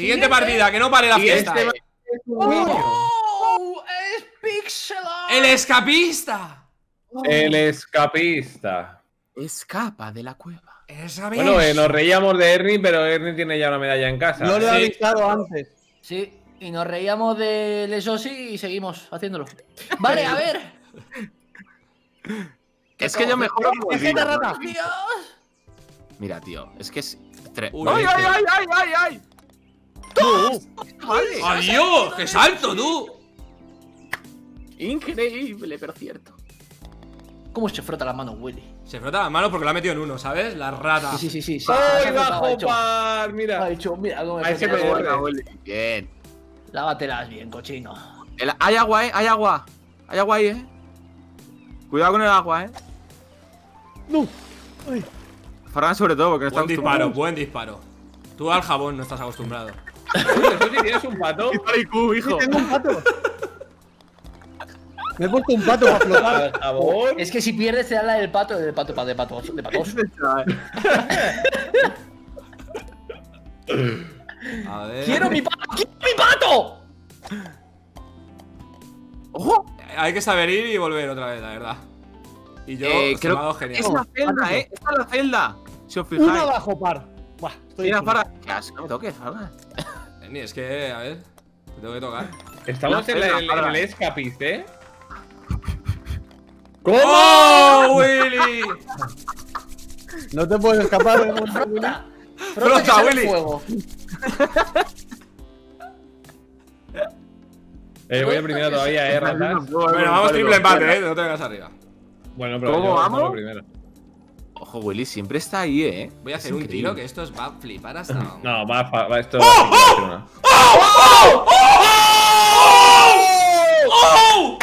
Siguiente partida, que no pare la Y fiesta. este es. ¡Oh! ¡Es pixelado! ¡El escapista! El escapista. Escapa de la cueva. Esa Bueno, eh, nos reíamos de Ernie, pero Ernie tiene ya una medalla en casa. No lo he Sí. avisado antes. Sí, y nos reíamos del eso sí y seguimos haciéndolo. Vale, a ver. Es que yo mejor. Mira, tío, es que es. Uy, ¡Ay, este. ay, ay, ay, ay, Vale. ¡Adiós! ¡Qué salto, tú! Increíble, pero cierto. ¿Cómo se frota las manos, Willy? Se frota las manos porque lo ha metido en uno, ¿sabes? La rata. Sí, sí, sí, sí. sí. ¡Ay, bajo par! Mira. ha dicho, mira cómo me A ese frota me las manos. duele. Bien. Lávatelas bien, cochino. El- hay agua, eh, hay agua. Hay agua ahí, eh. Cuidado con el agua, eh. No. Ay. Fargan sobre todo, porque no está Buen disparo, buen disparo. Tú al jabón no estás acostumbrado. Sí tienes un pato. hijo. Sí, tengo un pato. Me he puesto un pato para flotar. Al jabón. Es que si pierdes te da la del pato, del pato, de patos, de patos. A ver. ¡Quiero mi pato! ¡Quiero mi pato! ¡Ojo! Hay que saber ir y volver otra vez, la verdad. Y yo, Eh, se me ha dado Es genial. la celda, eh. Esta es la celda. Si os fijáis. Uno abajo, par. Buah, estoy Mira. Fargan. ¿Qué? No me toques, Fargan. Ni es que, a ver. Te tengo que tocar. Estamos La en, la- en el ¿eh? ¡Oh, Willy! No te puedes escapar. ¿eh? ¡Frota! Frota, Willy. fuego. Eh, voy a primero todavía, ¿eh, ratas? Bueno, vamos triple empate, eh. No te vengas arriba. Bueno, pero ¿Cómo yo vamos? primero. Ojo, Willy, siempre está ahí, eh. Voy a hacer un tiro que esto es va a flipar hasta. No, va, va, va esto va a ser una. ¡Oh!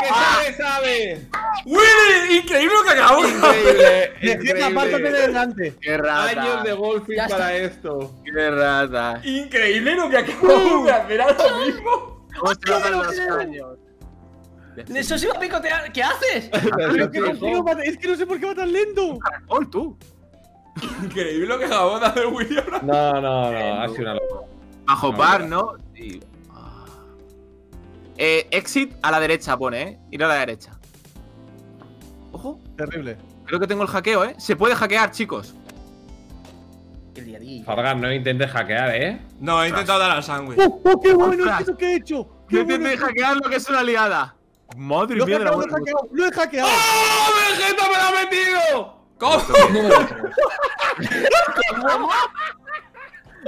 ¡Que sabe, sabe! ¡Willy! ¡Increíble lo que acabamos! Increíble, Vegeta, apártate de delante. ¡Qué rata! Años de golfing para esto. ¡Qué rata! ¡Increíble lo que acabamos de hacer ahora mismo! ¿Cómo se notan los años? ¡Eso sí va a picotear! ¿Qué haces? Es que, consigo mata- es que no sé por qué va tan lento. ¡Oh, tú! Increíble lo que acabamos de hacer Willy ahora. No, no, no, ha sido una locura. Bajo No, par. ¿no? Sí. Ah. Eh, exit a la derecha pone, ¿eh? Ir a la derecha. Ojo, Terrible. creo que tengo el hackeo, ¿eh? Se puede hackear, chicos. El día a día. Fargan, no intentes hackear, ¿eh? No, he intentado dar al sándwich. ¡Oh, oh, qué bueno Ostras. que he hecho! ¡Qué ¿Qué bueno que hackear lo que es una liada? Madre mía, de la lo he buena- hackeado, lo he hackeado. ¡Oh, Vegeta me lo ha metido! ¿Cómo?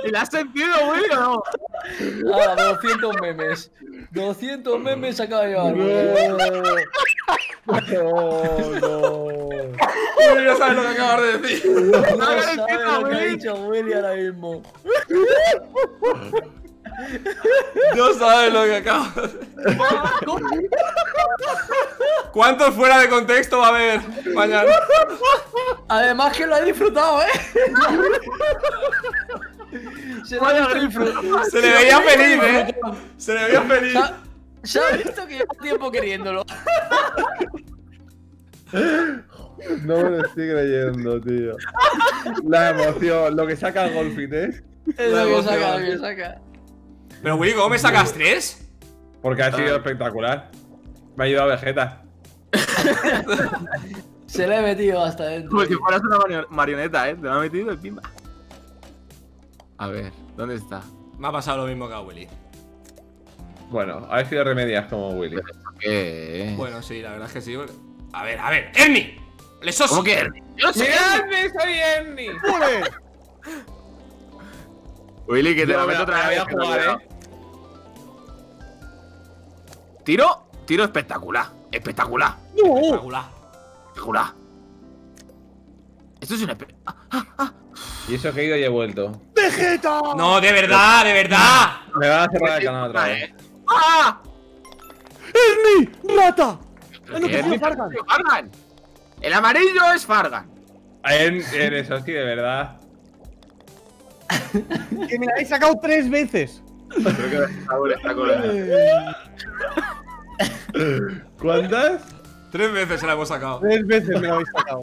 ¿Y la has sentido, Willy, o no? Ahora, 200 memes. 200 memes se acaba de llevar. No, no. Willy no sabes lo que acabas de decir. No sabes pito, lo que ha dicho Willy ahora mismo. No sabes lo que acabas de. ¿Cuántos fuera de contexto va a haber mañana? Además que lo ha disfrutado, ¿eh? Se lo ha disfrutado. Se le veía feliz, eh. Se le veía feliz. Se ha visto que lleva tiempo queriéndolo. No me lo estoy creyendo, tío. La emoción, lo que saca el golfing, ¿eh? Es lo que saca, lo que saca. Pero Willy, ¿cómo me sacas tres? Porque ha sido espectacular. Me ha ayudado Vegeta. Se le he metido hasta dentro. Como si fueras una mario- marioneta, ¿eh? Te lo ha metido el pimba. A ver, ¿dónde está? Me ha pasado lo mismo que a Willy. Bueno, ha sido remedias como Willy. ¿Qué? Bueno, sí, la verdad es que sí. A ver, a ver, Ernie. ¡Lesos! ¿Cómo que? Yo sé. ¡Miradme, soy Ernie! Willy, que te me meto la- otra la vez. voy a jugar, ¿eh? Tiro, tiro espectacular. Espectacular. ¡No! Espectacular. Espectacular. Esto es un espe- ah, ah, ah. Y eso que he ido y he vuelto. ¡Vegeta! No, de verdad, de verdad. Me van a cerrar el canal otra vez. Eh. ¡Ah! ¡Ernie! ¡Rata! ¿Pero ¡Es lo que es? Fargan! Fargan. El amarillo es Fargan. En, eso sí, de verdad. Que me la he sacado tres veces. Creo que está ¿Cuántas? Tres veces se la hemos sacado. Tres veces me la habéis sacado.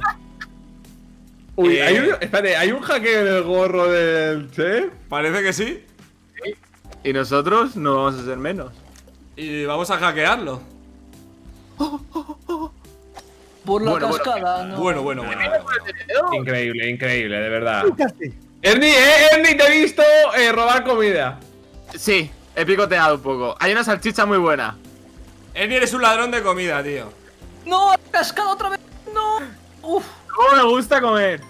Uy, Eh. hay un, espérate, ¿hay un hackeo en el gorro del chef? Parece que sí. Y nosotros no vamos a ser menos. Y vamos a hackearlo. Por la Bueno, bueno. cascada, no. Bueno, bueno, bueno. Increíble, increíble, de verdad. Casi. Ernie, eh, Ernie, te he visto eh, robar comida. Sí, he picoteado un poco. Hay una salchicha muy buena. Ernie eres un ladrón de comida, tío. ¡No! ¡Cascada otra vez! ¡No! ¡Uf! ¿Cómo me gusta comer?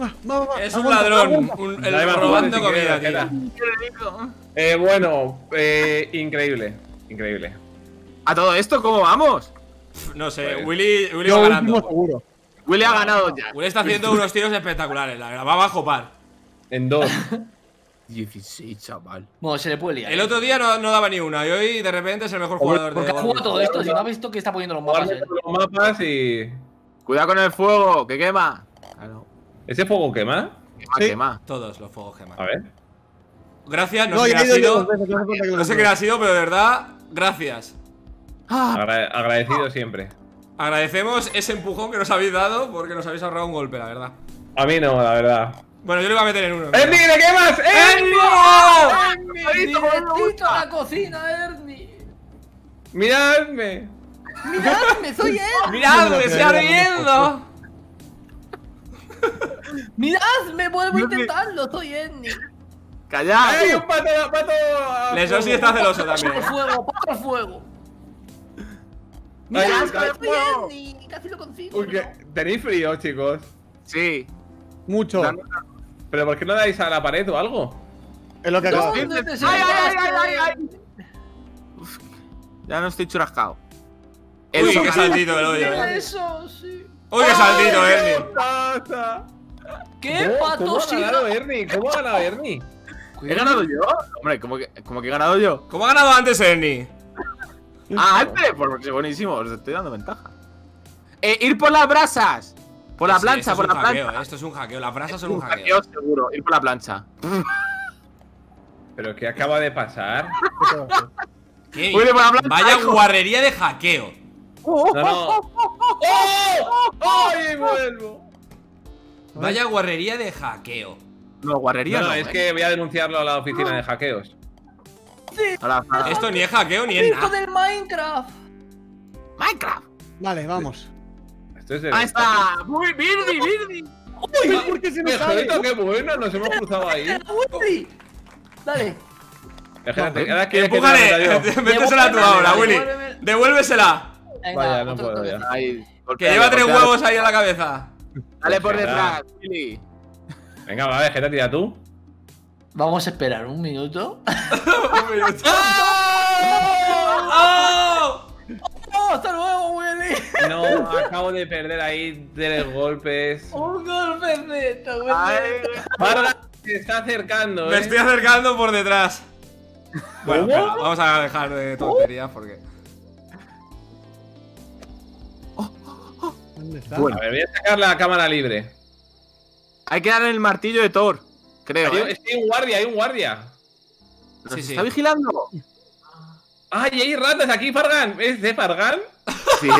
Va, va, va. Es un ladrón. un- el robando comida, tío. Qué rico. Eh, bueno, eh, increíble, increíble. ¿A todo esto cómo vamos? No sé, Pues- Willy, Willy va ganando. seguro. Willy ha ganado ya. Willy está haciendo unos tiros espectaculares, la verdad. Va bajo par. En dos. 16, chaval. Bueno, se le puede liar. El otro día no, no daba ni una y hoy de repente es el mejor jugador de ¿Por qué ha jugado todo esto? Si no ha visto que está poniendo los mapas, eh. los mapas y. Cuidado con el fuego, que quema. Claro. ¿Ese fuego quema? Quema, Sí. quema. Todos los fuegos queman. A ver. Gracias, no, No, sé he ha sido. no sé ha pero de verdad, gracias. Ah, Agra- agradecido siempre. Agradecemos ese empujón que nos habéis dado porque nos habéis ahorrado un golpe, la verdad. A mí no, la verdad. Bueno, yo le iba a meter en uno. ¡Ernie, le quemas! ¡Ernie! ¡Directito a la cocina, Ernie! ¡Miradme! ¡Miradme, soy Ernie! ¡Mirad, me estoy ardiendo! ¡Miradme, vuelvo a intentarlo, soy Ernie! callad. ¡Ay, un pato! pato Leso sí fuego! está celoso ¡Paso también. el fuego, paso el fuego! ¡Miradme, soy fuego. Ernie! ¡Casi lo consigo! Tenéis frío, chicos. Sí. Mucho. ¿Pero por qué no dais a la pared o algo? Es lo que acabo. no te ¡Ay, ay, ay, ay, ay! Uf, ya no estoy churrascado. Uy, qué saltito el hoyo, eh. Eso, sí. Uy, qué saltito, ¡Ay, Ernie. ¿Qué pasa? ¡Qué ¿Cómo- pato ¿Cómo ha ganado Ernie? ¿Cómo ha ganado Ernie? ¿He ganado yo? Hombre, ¿cómo que, cómo que he ganado yo? ¿Cómo ha ganado antes Ernie? Ah, antes, pues buenísimo, os estoy dando ventaja. Eh, ir por las brasas. Por la plancha, por la hackeo, plancha. Esto es un hackeo, las brasas son un Un hackeo. hackeo seguro, ir por la plancha. ¿Pero qué acaba de pasar? ¿Qué? Uy, por la plancha, Vaya hijo. guarrería de hackeo. No, no. ¡Oh! ¡Ay, vuelvo! Vaya guarrería de hackeo. No, guarrería No, no. es eh. que voy a denunciarlo a la oficina de hackeos. Hola, hola. Esto ni es hackeo ni es ¡Hijo nada. del Minecraft! Minecraft. Vale, vamos. Ahí está. Muy Birdi, Birdi. Uy, ¿por qué se me sale? Qué bueno, nos hemos cruzado ahí. ¡Willy! Dale. Espérate, ahora que Empújale, métesela tú ahora, Willy. Devuélvesela. Vaya, no puedo ya. Que lleva tres huevos ahí en la cabeza. Dale por detrás, Willy. Venga, va, Vegeta, tira tú. Vamos a esperar un minuto. Un minuto. ¡Oh! ¡Oh, hasta luego, Willy! No, acabo de perder ahí tres golpes. Un golpe. Ay, Parga se está acercando, Me eh. estoy acercando por detrás. Bueno, vamos a dejar de tonterías porque. ¿Dónde está? Bueno. A ver, voy a sacar la cámara libre. Hay que darle el martillo de Thor. Creo. Hay, ¿eh? es que hay un guardia, hay un guardia. ¿Nos Sí, sí. está vigilando? ¡Ay, hay ratas aquí, Fargan! ¿Es de Fargan? Sí.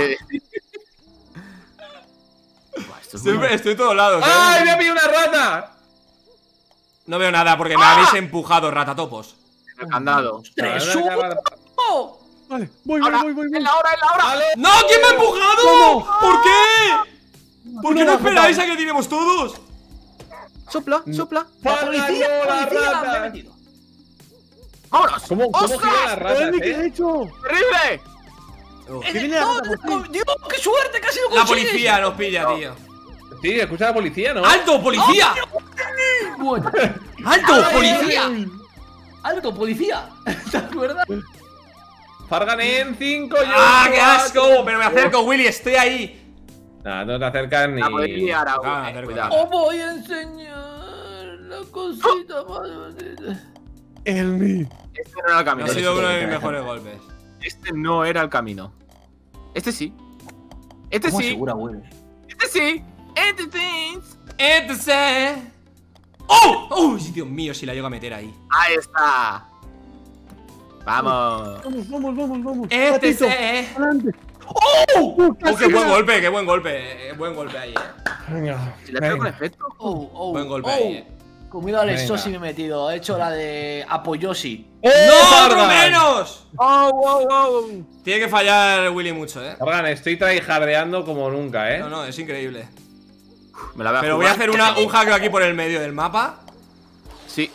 Buah, esto es muy Siempre estoy en todos lados. ¿eh? ¡Ay, me ha pillado una rata! No veo nada porque me habéis empujado, ratatopos. el candado. ¡Tres! Ahora me acaba- ¡Oh! Vale, voy, voy, Ahora, voy, voy, voy. ¡Es la hora, es la hora! ¡Vale! ¡No! ¿Quién me ha empujado? ¿Por qué? ¿Por qué no esperáis a que tiremos todos? Sopla, sopla. ¡La ¡Fargan, policía! no, ¡La policía! ¡Me metido! ¡Vámonos! ¿Cómo, cómo ratas, Ernie, ¿qué has eh? hecho? ¡Terrible! ¡En ¿Qué el viene la todo! rata por ti? ¡Dios, qué suerte! ¡Casi lo La consigues! policía nos pilla, tío. Sí, escucha a la policía, ¿no? ¡Alto, policía! ¡Alto, policía! ¡Alto, policía! ¿Te acuerdas? Fargan en 5 ¡Ah, qué asco! Pero me acerco, Willy, estoy ahí. Nah, no te acercas ni. La policía ahora. Ah, eh, acerco. cuidado. Os voy a enseñar la cosita más bonita. Ernie. Este no era el camino. Ha sido uno de mis mejores golpes. Este no era el camino. Este sí. Este ¿Cómo sí. asegura, güey? Este sí. Este sí. Entonces. ¡Oh! ¡Oh! Dios mío, si la llego a meter ahí. Ahí está. Vamos. Vamos, vamos, vamos, vamos. Este se. adelante. ¡Oh! Uh, ¡Oh, qué buen me- golpe, qué buen golpe! eh, buen golpe ahí, eh. Venga, Si le pego con efecto. Oh, oh, Buen golpe oh. ahí, eh. Comido al. Exosi me he metido. He hecho la de Apoyoshi. ¡Eh, ¡No, otro menos! ¡Oh, wow, wow! Tiene que fallar Willy mucho, eh. Fargan, estoy tryhardeando como nunca, eh. No, no, es increíble. Me la voy a Pero voy a hacer una, un hackeo aquí por el medio del mapa. Sí.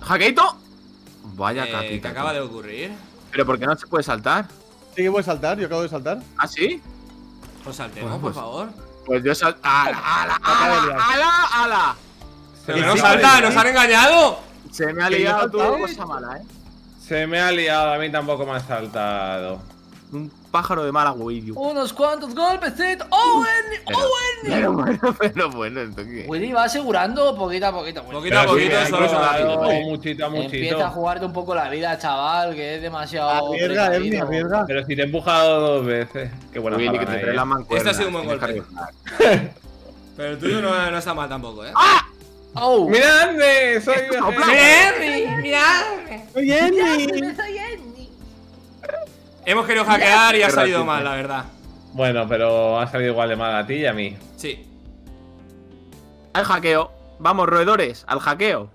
¿Hackeito? Vaya eh, capita. que acaba de ocurrir. Pero ¿por qué no se puede saltar? Sí que voy a saltar, yo acabo de saltar. ¿Ah, sí? Pues saltemos, Bueno, por pues- favor. Pues yo sal. ¡Ala, ala, ala, liar. ala, ala! Se Pero me no ha salta, nos ¿eh? han engañado. Se me ha ¿Que yo he liado tú, cosa mala, eh. Se me ha liado, a mí tampoco me ha saltado. Un pájaro de mala Willy. Unos cuantos golpecitos. ¡Oh, Ernie! Pero, ¡Oh, pero bueno, pero bueno, entonces. Willy va asegurando poquito a poquito. Willy. Poquito a poquito, solo pila. muchito a muchito. Empieza a jugarte un poco la vida, chaval, que es demasiado. Ernie, precavido. arriesga. Pero si te he empujado dos veces. Qué buena Willy, que te eh. la mancuerna. Este ha sido un buen golpe. Pero el tuyo no, no está mal tampoco, eh. ¡Oh! ¡Miradme! Soy. Ernie, mirad. Oye, Ernie. Hemos querido hackear y ha salido mal, la verdad. Bueno, pero ha salido igual de mal a ti y a mí. Sí. Al hackeo. Vamos, roedores, al hackeo.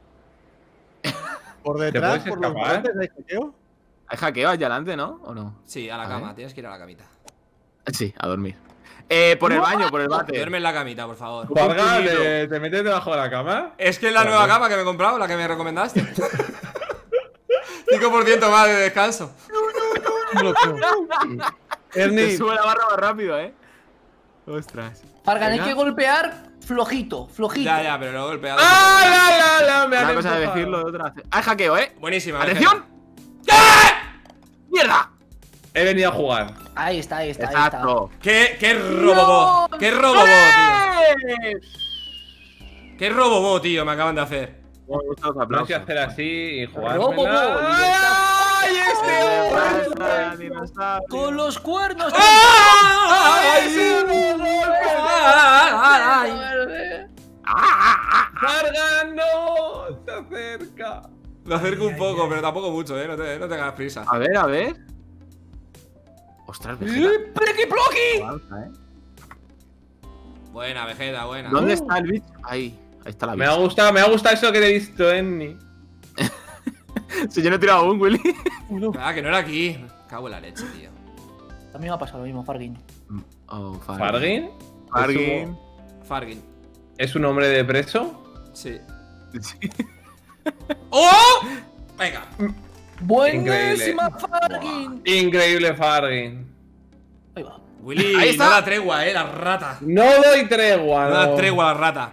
Por detrás, por los bordes, ¿hay hackeo? Hay hackeo allá adelante, ¿no? ¿O no? Sí, a la A cama, ver. tienes que ir a la camita. Sí, a dormir. Eh, por el baño, por el bate. Duerme en la camita, por favor. Puñito. ¿te, te metes debajo de la cama? Es que es la nueva cama que me he comprado, la que me recomendaste. 5% más de descanso. No Ernie, sube la barra más rápido, eh. Ostras. Fargan, hay que golpear flojito, flojito. Ya, ya, pero lo he golpeado. ¡Ah, la, la, la! Me Una cosa de decirlo, de otra. Hay hackeo, eh. Buenísima. ¡Atención! ¡Mierda! He venido a jugar. Ahí está, ahí está, ahí está. Exacto. ¿Qué, qué robobot? ¿Qué robobot, tío? ¿Qué robobot, tío? Me acaban de hacer. Bueno, No sé aplausos. hacer así y jugar. ¡Ay, este. Con los cuernos. ¡Ay! ¡Fargan, no! ¡Se acerca! Lo acerco un poco, pero tampoco mucho, eh. No te, no tengas prisa. A ver, a ver. Ostras, Vegeta. ¡Pleki ploki! Avanza, eh. Buena, Vegeta, buena. ¿Dónde está el bicho? Ahí. Ahí está la Me ha gustado, me ha gustado eso que te he visto, Enni. Si yo no he tirado un, Willy. Ah, que no era aquí. Cago en la leche, tío. A mí me ha pasado lo mismo, Fargin. Oh, ¿Fargin? Fargin. Fargin. ¿Es un hombre de preso? Sí. Sí. ¡Oh! Venga. Buenísima Increíble. Fargin. Increíble Fargin. Ahí va. Willy, Ahí está. no da tregua, eh, la rata. No doy tregua, No no. da tregua a la rata.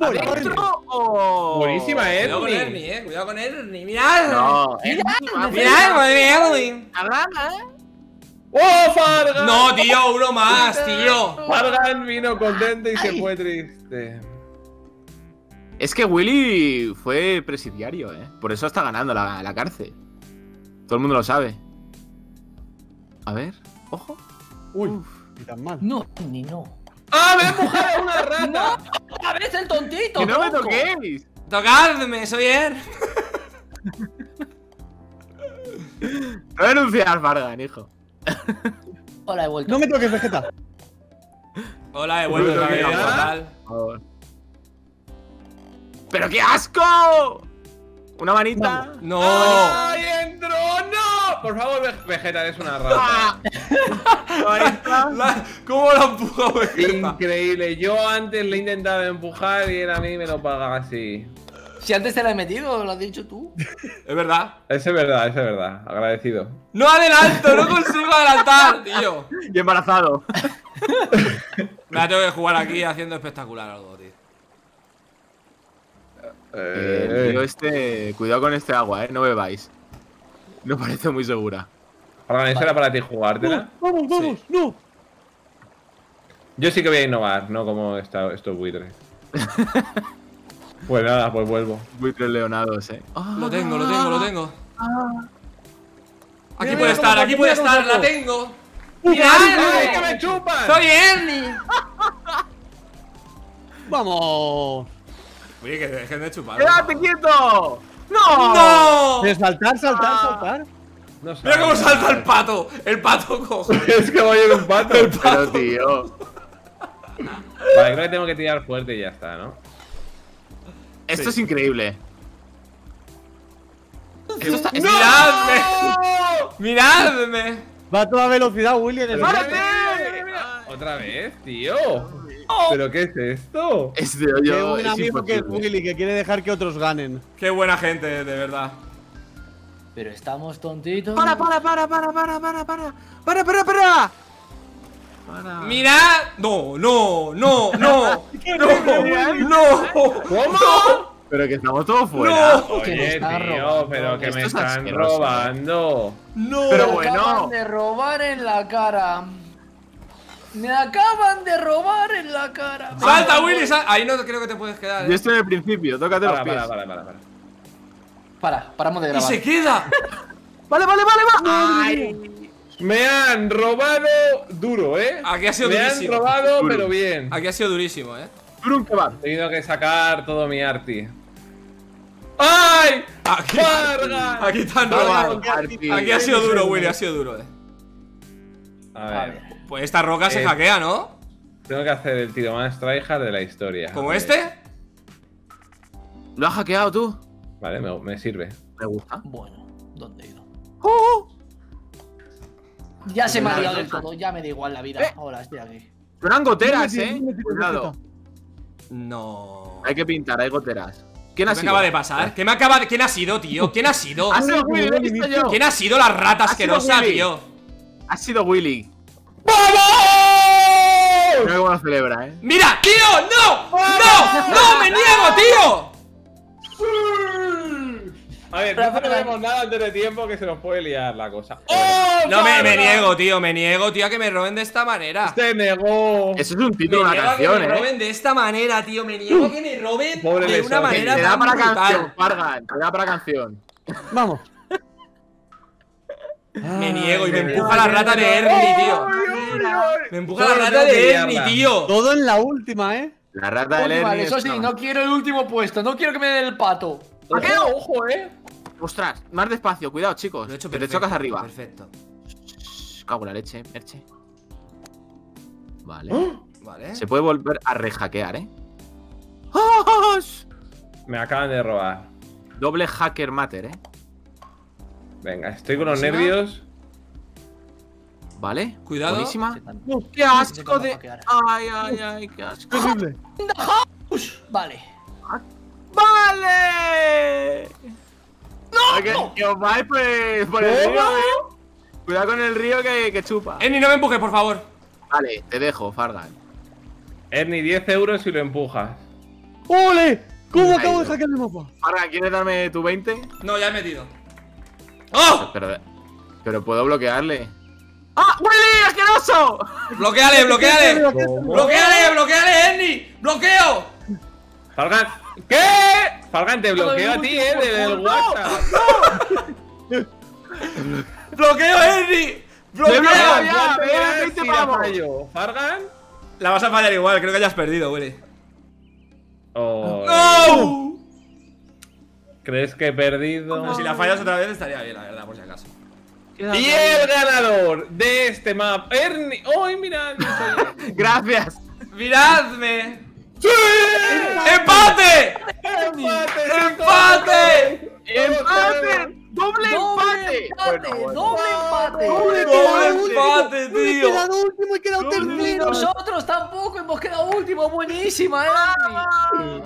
¿Adentro o...? Buenísima, Cuidado con Ernie. Ernie, eh. Cuidado con Ernie. Mirad. No, Mirad, madre mía, Ernie. ¡Oh, Fargan! No, tío, uno más, tío. Fargan vino contento y se fue triste. Es que Willy fue presidiario, ¿eh? Por eso está ganando la, la cárcel. Todo el mundo lo sabe. A ver, ojo. Uy, ni tan mal. No, ni no. ¡Ah, me ha empujado a una rata! ¡A veces el tontito! ¡Que no me toquéis! Tocadme, soy Er. A denunciar, Fargan, hijo. Hola, he vuelto. No me toques, Vegeta. Hola, he vuelto Pero ¡Pero qué asco! ¿Una manita? No. ¡Ay, entró! ¡No! Por favor, Ve- Vegeta, eres una rata. ¡Ah! ¿Una manita? La- ¿Cómo la empujo, Vegeta? Increíble. Yo antes le he intentado empujar y él a mí me lo paga así. Si antes te la he metido, lo has dicho tú. Es verdad. Eso es verdad, eso es verdad. Agradecido. No adelanto, no consigo adelantar, tío. Y embarazado. Me la tengo que jugar aquí haciendo espectacular algo, tío. Eh, el tío este... Cuidado con este agua, ¿eh? No bebáis. No parece muy segura. ¿eso era para ti jugártela? Vamos, vamos, no. Yo sí que voy a innovar, no como esta, estos buitres. pues nada, pues vuelvo. Buitres leonados, ¿eh? Ah, Lo tengo, lo tengo, lo tengo. Aquí Mira, puede mira estar, aquí puede mira estar, la tengo. ¡Ay, ¡Mirad! que me chupan! ¡Soy Ernie! Vamos. Oye, que dejen de chupar. ¡Quédate quieto! ¡No! ¡No! De saltar, saltar, saltar. No Mira cómo salta el pato. El pato cojo. es que voy en un pato. Pero, tío. Vale, creo que tengo que tirar fuerte y ya está, ¿no? Esto es increíble. Esto está- esto- ¡Miradme! ¡Miradme! Va a toda velocidad, Willy. En el ¡Párate! Otra vez, tío. ¿Pero qué es esto? Este Qué hoyo buen es amigo que es. Willy, que quiere dejar que otros ganen. Qué buena gente, de verdad. Pero estamos tontitos. Para, para, para, para, para, para, para. Para, para, para. Para. ¡Mirad! ¡No, no, no, no! ¡No! ¡No! ¿Cómo? Pero que estamos todos fuera. ¡No! Me Oye, tío, pero que Esto me es están asqueroso, robando. ¡No! Pero Me bueno. acaban de robar en la cara. Me acaban de robar en la cara. ¡Salta, Willy! sal- Ahí no creo que te puedes quedar. Yo ¿eh? estoy en el principio, tócate los Para, pies. para, para, para, para. Para, paramos de ¡Y grabar. se queda! Vale, vale, vale, vale. Me han robado duro, ¿eh? Aquí ha sido Me han durísimo. robado, Duro. pero bien. Aquí ha sido durísimo, ¿eh? Tú un kebab. He tenido que sacar todo mi arti. ¡Ay! Aquí, ¡Vargas! aquí tan robado. Arti. Aquí ha sido duro, Willy, ha sido duro, eh. A A ver. Pues esta roca se Eh. hackea, ¿no? tengo que hacer el tiro más tryhard de la historia. ¿Como ver. este? ¿Lo has hackeado tú? Vale, me, me sirve. Me gusta. Bueno, ¿dónde he ido? ¡Oh! Ya se me ha liado del todo, ya me da igual la vida. Eh. Ahora estoy aquí. Suenan goteras, eh. Cuidado. No. Hay que pintar, hay goteras. ¿Quién ha ¿Qué me sido? acaba de pasar? ¿Qué me acaba de... ¿Quién ha sido, tío? ¿Quién ha sido? Ha sido Willy. ¿Quién ha sido la rata asquerosa, tío? Ha sido Willy. ¡Vamos! Mira cómo lo celebra, eh. ¡Mira, tío! ¡No! ¡No! ¡No! ¡Me niego, tío! A ver, no tenemos nada antes de tiempo que se nos puede liar la cosa. ¡Oh! No, me, me niego, tío. Me niego, tío, a que me roben de esta manera. Se negó. Eso es un Me título de una que canción, me eh. roben de esta manera, tío. Me niego a que me roben Pobre de una Te- manera Te da para canción, brutal. Fargan. Te da para canción. Vamos. Me niego y me empuja la rata de Ernie, tío. Me empuja la rata de Ernie, tío. Todo en la última, ¿eh? La rata de Lenny. eso sí, no quiero el último puesto, no quiero que me den el pato. Ojo, ojo, eh. Ostras, más despacio, cuidado, chicos. Lo he hecho que te chocas arriba. Perfecto. Cago en la leche, Merche. Vale. ¿Eh? Vale. Se puede volver a rehackear, ¿eh? ¡Ah! Me acaban de robar. Doble hacker matter, ¿eh? Venga, estoy con los nervios. Vale. Cuidado. Buenísima. ¡Qué asco de. Ay, ay, ay, qué asco. terrible. Vale. ¡Vale! ¡No! Que, que os vais por el, por el río, ¿eh? Cuidado con el río que, que chupa. Ernie, no me empujes, por favor. Vale, te dejo, Fargan. Ernie, 10 euros si lo empujas. ¡Ole! ¿Cómo acabo de hackear el mapa? Fargan, ¿quieres darme tu 20? No, ya he metido. ¡Oh! Pero, pero puedo bloquearle. ¡Ah! ¡Willy! ¡Asqueroso! ¡Bloqueale, bloqueale! ¡Bloqueale, bloqueale, Ernie! ¡Bloqueo! Falgan. ¿Qué? Falgan, te bloqueo a ti, eh, desde el WhatsApp. ¡Bloqueo, Ernie! bloqueo ¡Bloqueo! ya! ¿Cuánto vea, es 20 si la pavos. fallo? ¿Fargan? La vas a fallar igual, creo que hayas perdido, Willy. Oh, ¡No! ¿Crees que he perdido? Pero si la fallas otra vez estaría bien, la verdad, por si acaso. Y el ganador de este map, Ernie. ¡Ay, mira! yo soy- Gracias. ¡Miradme! ¡Empate! ¡Empate! ¡Empate! ¡Empate! ¡Doble Doble empate! empate, Bueno, bueno. doble empate. ¡Doble ¡Doble empate, No he tío! quedado último, he quedado Y tercero. nosotros tampoco hemos quedado último, buenísima, Ernie.